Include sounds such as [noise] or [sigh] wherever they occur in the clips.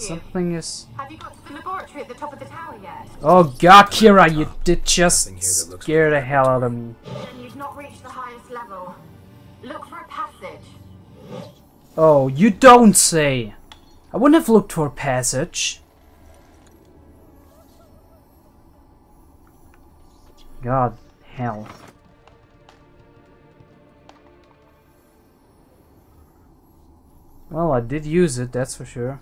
you? Something is. Have you got to the laboratory at the top of the tower yet? Oh god, Keira, you did just Nothing here that looks scare the hell out of me. Then you've not reached the highest level. Look for a passage. Oh, you don't say. I wouldn't have looked for a passage. God, hell. Well, I did use it, that's for sure.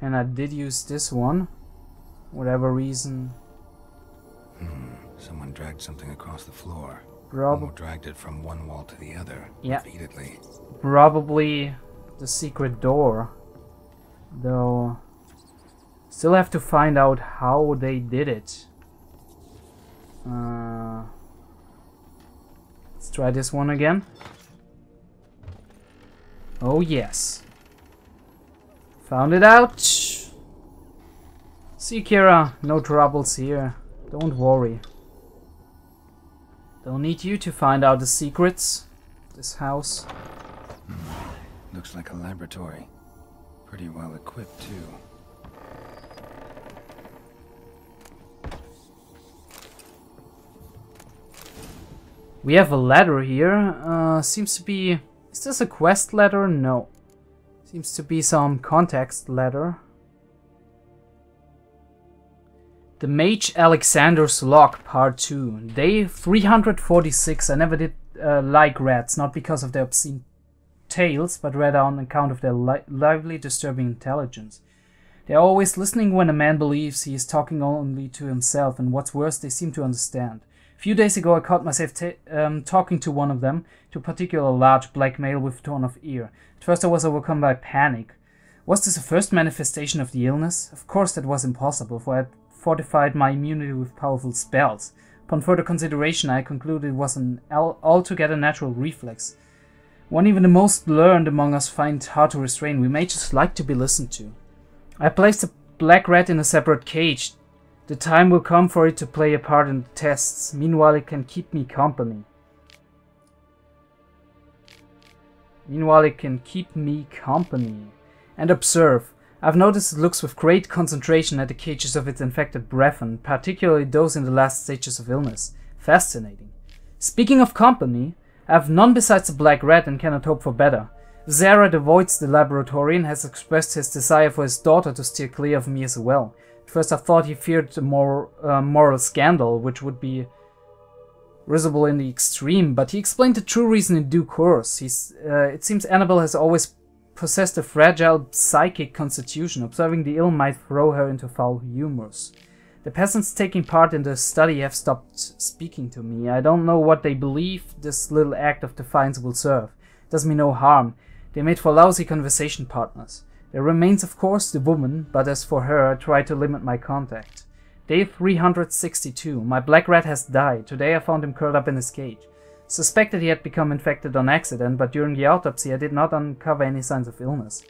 And I did use this one. Whatever reason. Hmm. Someone dragged something across the floor. Prob Or dragged it from one wall to the other. Yeah. Repeatedly. probably the secret door. Though, still have to find out how they did it. Uh, let's try this one again. Oh yes. Found it out. See Keira, no troubles here. Don't worry. Don't need you to find out the secrets. This house. Looks like a laboratory. Pretty well equipped, too. We have a letter here. Uh, seems to be... Is this a quest letter? No. Seems to be some context letter. The Mage Alexander's Log, Part 2. Day 346. I never did uh, like rats, not because of their obscene tales, but rather on account of their li lively, disturbing intelligence. They are always listening when a man believes he is talking only to himself, and what's worse, they seem to understand. A few days ago, I caught myself um, talking to one of them, to a particular large black male with tone of ear. At first, I was overcome by panic. Was this a first manifestation of the illness? Of course, that was impossible, for I had fortified my immunity with powerful spells. Upon further consideration, I concluded it was an al altogether natural reflex. One even the most learned among us find hard to restrain. We may just like to be listened to. I placed the black rat in a separate cage. The time will come for it to play a part in the tests. Meanwhile, it can keep me company. Meanwhile, it can keep me company. And observe. I've noticed it looks with great concentration at the cages of its infected brethren, particularly those in the last stages of illness. Fascinating. Speaking of company, I have none besides the black rat and cannot hope for better. Zara avoids the laboratory and has expressed his desire for his daughter to steer clear of me as well. First I thought he feared a more uh, moral scandal, which would be risible in the extreme, but he explained the true reason in due course. Uh, it seems Annabelle has always possessed a fragile psychic constitution. Observing the ill might throw her into foul humors. The peasants taking part in the study have stopped speaking to me. I don't know what they believe this little act of defiance will serve. Does me no harm. They made for lousy conversation partners. There remains, of course, the woman, but as for her, I try to limit my contact. Day 362. My black rat has died. Today I found him curled up in his cage. Suspected he had become infected on accident, but during the autopsy I did not uncover any signs of illness.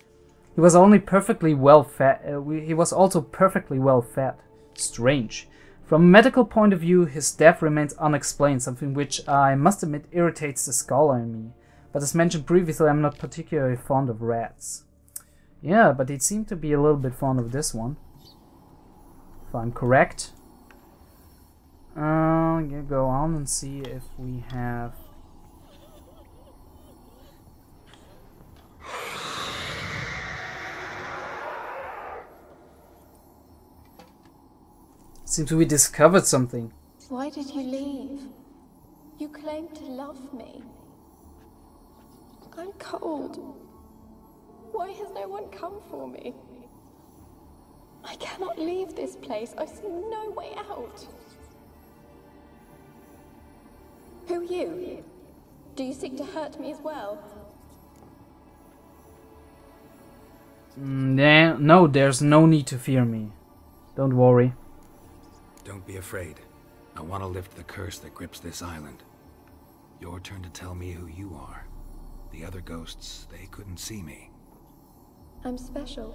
He was only perfectly well fed. Uh, he was also perfectly well fed. Strange. From a medical point of view, his death remains unexplained, something which I must admit irritates the scholar in me. But as mentioned previously, I'm not particularly fond of rats. Yeah, but it seemed to be a little bit fond of this one. If I'm correct. Uh, go on and see if we have... Seems we discovered something. Why did you leave? You claimed to love me. I'm cold. Why has no one come for me? I cannot leave this place. I see no way out. Who are you? Do you seek to hurt me as well? Mm, no, there's no need to fear me. Don't worry. Don't be afraid. I want to lift the curse that grips this island. Your turn to tell me who you are. The other ghosts, they couldn't see me. I'm special.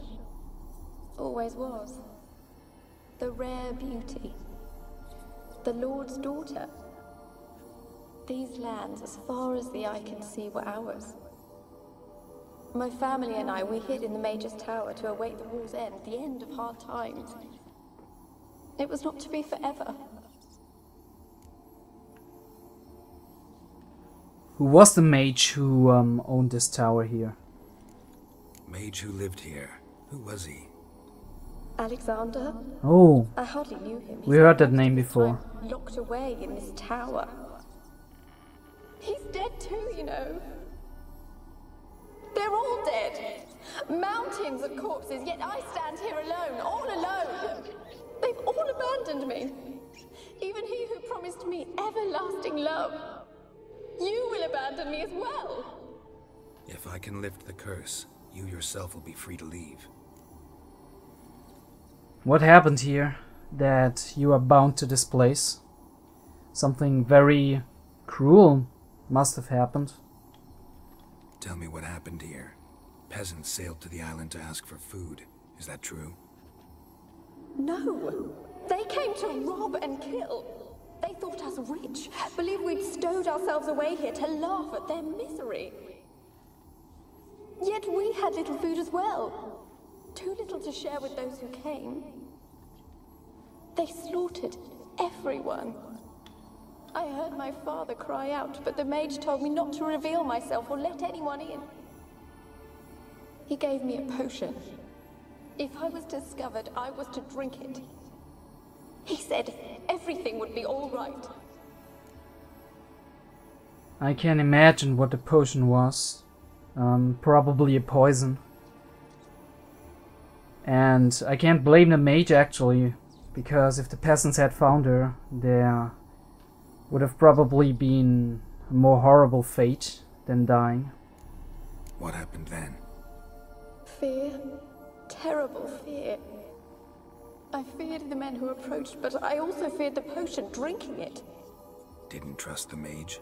Always was. The rare beauty. The Lord's daughter. These lands, as far as the eye can see, were ours. My family and I, we hid in the Major's Tower to await the war's end, the end of hard times. It was not to be forever. Who was the mage who um, owned this tower here? Mage who lived here. Who was he? Alexander? Oh, I hardly knew him. We heard that name before. Locked away in this tower. He's dead too, you know. They're all dead. Mountains of corpses, yet I stand here alone, all alone. They've all abandoned me. Even he who promised me everlasting love. You will abandon me as well. If I can lift the curse, you yourself will be free to leave. what happened here that you are bound to this place? Something very cruel must have happened. Tell me what happened here. Peasants sailed to the island to ask for food. Is that true? No. They came to rob and kill. They thought us rich, believed we'd stowed ourselves away here to laugh at their misery. Yet we had little food as well. Too little to share with those who came. They slaughtered everyone. I heard my father cry out, but the mage told me not to reveal myself or let anyone in. He gave me a potion. If I was discovered, I was to drink it. He said everything would be all right. I can't imagine what the potion was. Um, probably a poison. And I can't blame the mage actually, because if the peasants had found her, there would have probably been a more horrible fate than dying. What happened then? Fear. Terrible fear. I feared the men who approached, but I also feared the potion, drinking it. Didn't trust the mage?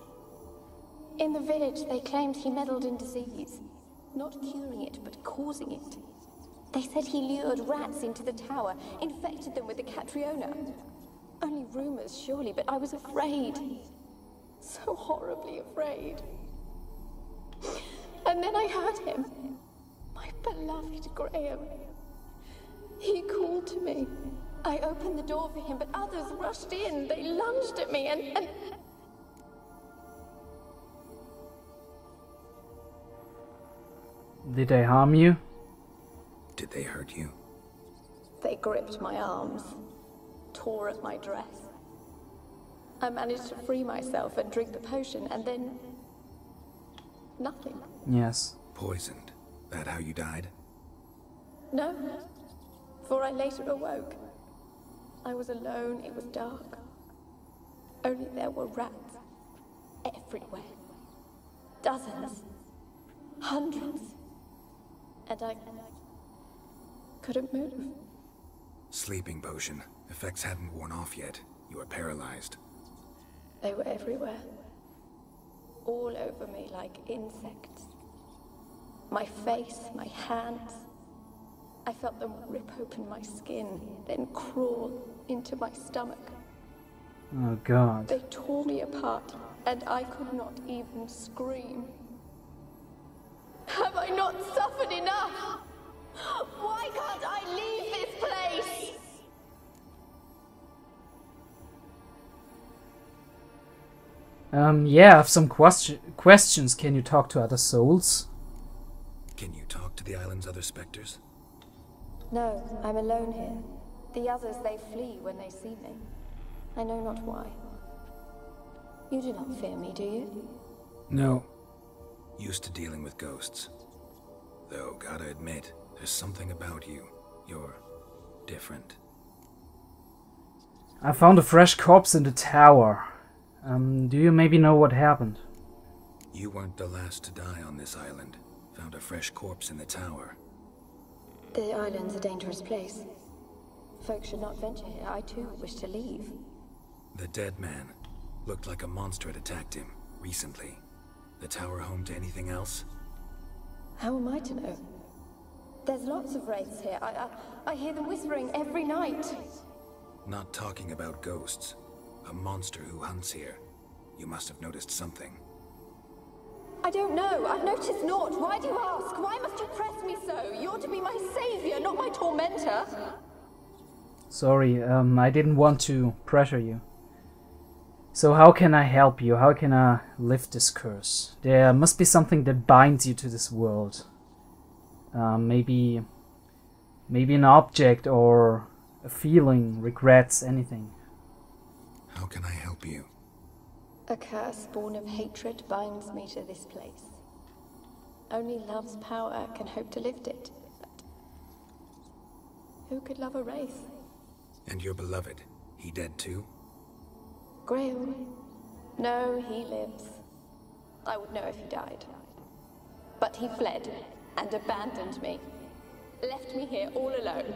In the village, they claimed he meddled in disease. Not curing it, but causing it. They said he lured rats into the tower, infected them with the Catriona. Only rumors, surely, but I was afraid. So horribly afraid. And then I heard him. My beloved Graham. He called to me. I opened the door for him, but others rushed in. They lunged at me and, and Did they harm you? Did they hurt you? They gripped my arms, tore at my dress. I managed to free myself and drink the potion, and then. nothing. Yes. Poisoned. That how you died? No, for I later awoke. I was alone, it was dark. Only there were rats everywhere. Dozens, hundreds. And I couldn't move. Sleeping potion. Effects hadn't worn off yet. You were paralyzed. They were everywhere. All over me like insects. My face, my hands. I felt them rip open my skin, then crawl into my stomach. Oh god. They tore me apart, and I could not even scream. Have I not suffered enough? Why can't I leave this place? Um, yeah, I have some question questions. Can you talk to other souls? Can you talk to the island's other specters? No, I'm alone here. The others, they flee when they see me. I know not why. You do not fear me, do you? No. Used to dealing with ghosts. Though, gotta admit, there's something about you. You're different. I found a fresh corpse in the tower. Um, do you maybe know what happened? You weren't the last to die on this island. Found a fresh corpse in the tower. The island's a dangerous place. Folks should not venture here. I too wish to leave. The dead man. Looked like a monster had attacked him, recently. The tower home to anything else? How am I to know? There's lots of wraiths here. I, I, I hear them whispering every night. Not talking about ghosts. A monster who hunts here. You must have noticed something. I I don't know. I've noticed naught. Why do you ask? Why must you press me so? You're to be my savior, not my tormentor. Sorry, um, I didn't want to pressure you. So how can I help you? How can I lift this curse? There must be something that binds you to this world. Um, maybe, maybe an object or a feeling, regrets, anything. How can I help you? A curse born of hatred binds me to this place. Only love's power can hope to lift it. But who could love a race? And your beloved, he dead too? Graham? No, he lives. I would know if he died. But he fled and abandoned me. Left me here all alone.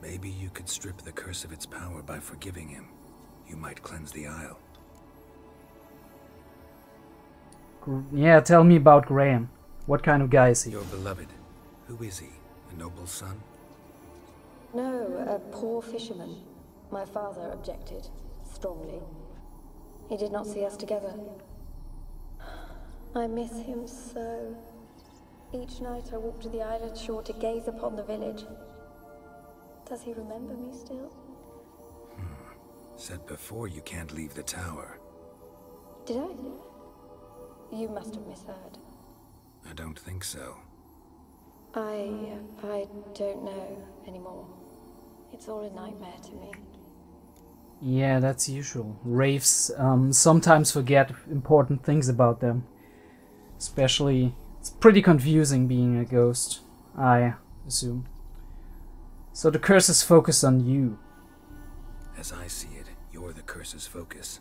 Maybe you could strip the curse of its power by forgiving him. You might cleanse the Isle. Gr- Yeah, tell me about Graham. What kind of guy is he? Your beloved, who is he? A noble son? No, a poor fisherman. My father objected strongly. He did not see us together. I miss him so. Each night I walk to the island shore to gaze upon the village. Does he remember me still? Hmm. Said before you can't leave the tower. Did I? You must have misheard. I don't think so. I. I don't know anymore. It's all a nightmare to me. Yeah, that's usual. Wraiths um, sometimes forget important things about them. Especially, it's pretty confusing being a ghost, I assume. So the curse is focused on you. As I see it, you're the curse's focus.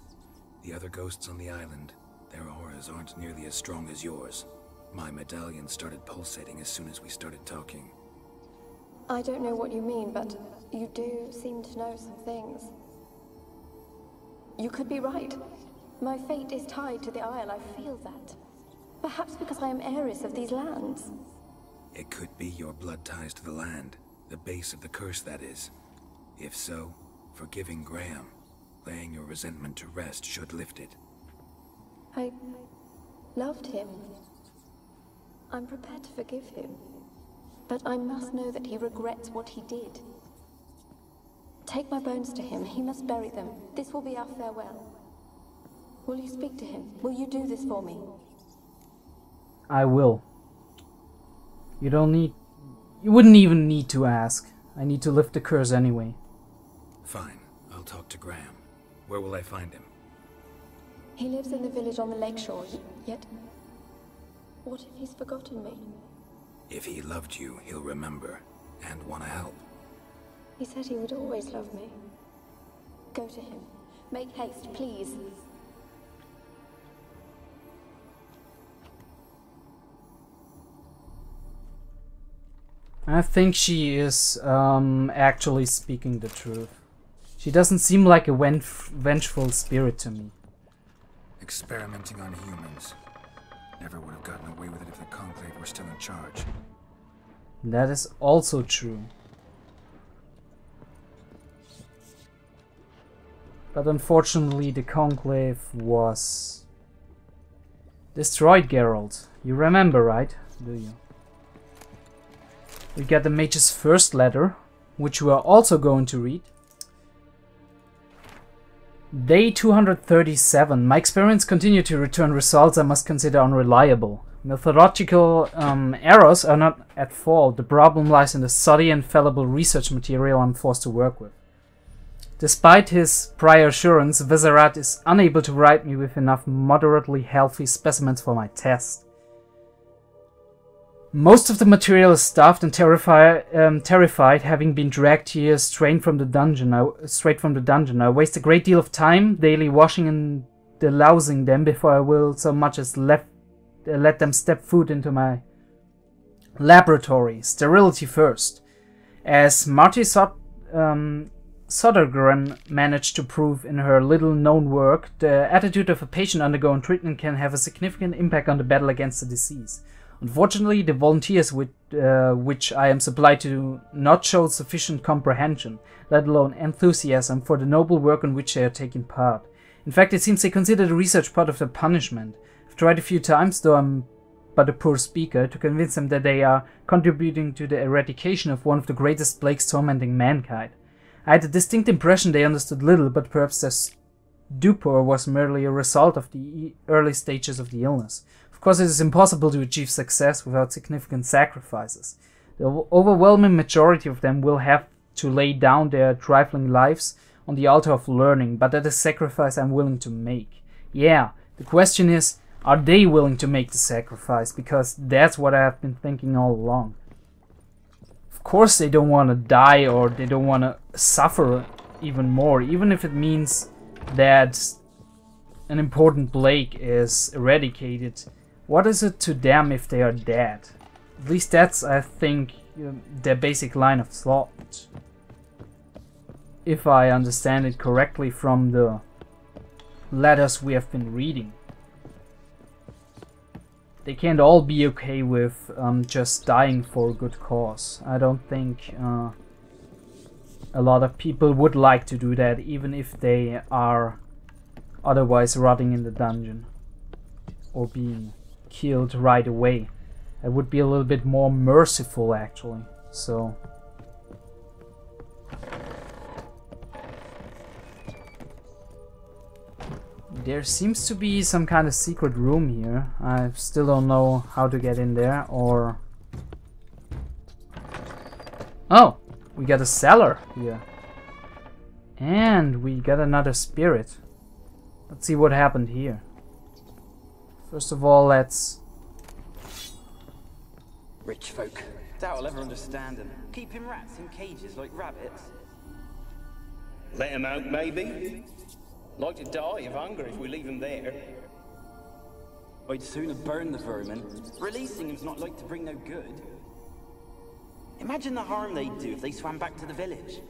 The other ghosts on the island, their auras aren't nearly as strong as yours. My medallion started pulsating as soon as we started talking. I don't know what you mean, but you do seem to know some things. You could be right. My fate is tied to the Isle, I feel that. Perhaps because I am heiress of these lands. It could be your blood ties to the land, the base of the curse, that is. If so, forgiving Graham, laying your resentment to rest should lift it. I loved him. I'm prepared to forgive him. But I must know that he regrets what he did. Take my bones to him. He must bury them. This will be our farewell. Will you speak to him? Will you do this for me? I will. You don't need. You wouldn't even need to ask. I need to lift the curse anyway. Fine, I'll talk to Graham. Where will I find him? He lives in the village on the lakeshore, y- yet. What if he's forgotten me? If he loved you, he'll remember, and want to help. He said he would always love me. Go to him. Make haste, please. I think she is um, actually speaking the truth. She doesn't seem like a vengeful spirit to me. Experimenting on humans. Never would have gotten away with it if the Conclave were still in charge. That is also true. But unfortunately, the Conclave was destroyed, Geralt. You remember, right? Do you? We get the mage's first letter, which we are also going to read. Day 237. My experiments continue to return results I must consider unreliable. Methodological um, errors are not at fault. The problem lies in the shoddy and fallible research material I'm forced to work with. Despite his prior assurance, Viserat is unable to provide me with enough moderately healthy specimens for my test. Most of the material is stuffed and um, terrified, having been dragged here straight from the dungeon. I, straight from the dungeon, I waste a great deal of time daily washing and delousing them before I will so much as left, uh, let them step foot into my laboratory. Sterility first, as Marty Sod- um, Sodergren managed to prove in her little-known work. The attitude of a patient undergoing treatment can have a significant impact on the battle against the disease. Unfortunately, the volunteers with uh, which I am supplied to not show sufficient comprehension, let alone enthusiasm for the noble work in which they are taking part. In fact, it seems they consider the research part of their punishment. I've tried a few times, though I'm but a poor speaker, to convince them that they are contributing to the eradication of one of the greatest plagues tormenting mankind. I had a distinct impression they understood little, but perhaps their stupor was merely a result of the early stages of the illness. Of course, it is impossible to achieve success without significant sacrifices. The overwhelming majority of them will have to lay down their trifling lives on the altar of learning, but that is a sacrifice I'm willing to make. Yeah, the question is, are they willing to make the sacrifice? Because that's what I have been thinking all along. Course they don't want to die or they don't want to suffer even more, even if it means that an important plague is eradicated. What is it to them if they are dead? At least that's, I think, um, their basic line of thought. If I understand it correctly from the letters we have been reading. They can't all be okay with um, just dying for a good cause. I don't think uh, a lot of people would like to do that, even if they are otherwise rotting in the dungeon or being killed right away. It would be a little bit more merciful, actually. So There seems to be some kind of secret room here. I still don't know how to get in there or... Oh! We got a cellar here. And we got another spirit. Let's see what happened here. First of all, let's... Rich folk. Doubt I'll ever understand them. Keeping rats in cages like rabbits. Let them out, maybe? Like to die of hunger if we leave them there. I'd sooner burn the vermin. Releasing them's not like to bring no good. Imagine the harm they'd do if they swam back to the village.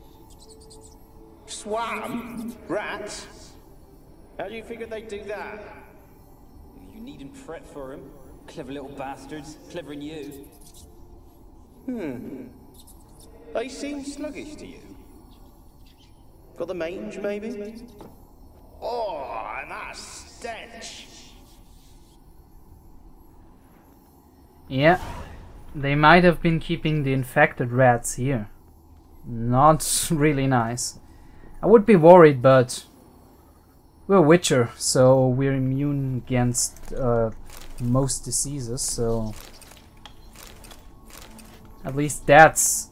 Swam? Rats? How do you figure they'd do that? You needn't fret for them. Clever little bastards. Clever than you. Hmm. They seem sluggish to you. Got the mange, maybe? Oh, that stench. Yeah, they might have been keeping the infected rats here. Not [laughs] really nice. I would be worried, but we're Witcher, so we're immune against uh, most diseases, so at least that's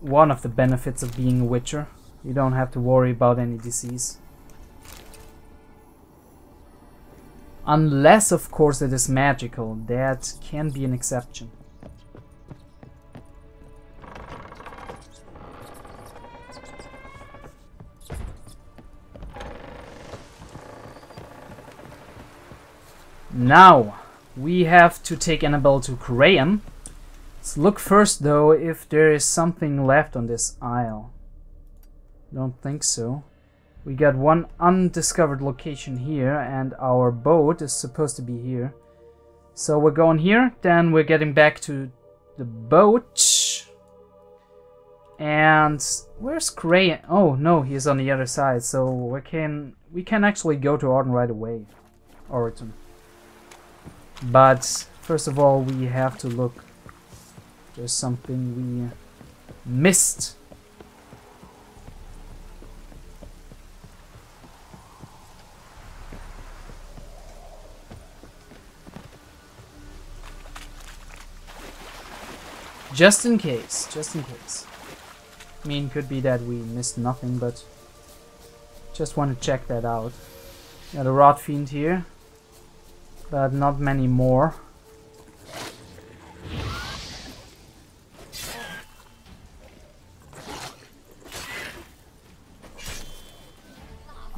one of the benefits of being a Witcher. You don't have to worry about any disease. Unless, of course, it is magical. That can be an exception. Now, we have to take Annabelle to Graham. Let's look first, though, if there is something left on this isle. Don't think so. We got one undiscovered location here and our boat is supposed to be here. So we're going here, then we're getting back to the boat. And where's Cray? Oh no, he's on the other side. So we can we can actually go to Arden right away, Oreton. But first of all, we have to look. There's something we missed. Just in case, just in case. I mean, could be that we missed nothing, but just want to check that out. Got a Rot Fiend here, but not many more.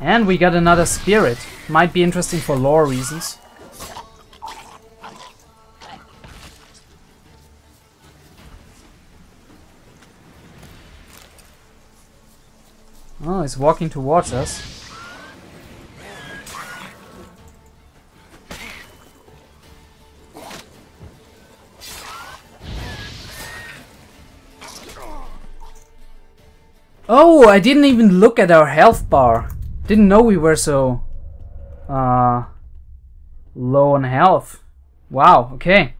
And we got another spirit. Might be interesting for lore reasons. Oh, he's walking towards us. Oh, I didn't even look at our health bar. Didn't know we were so uh, low on health. Wow, okay.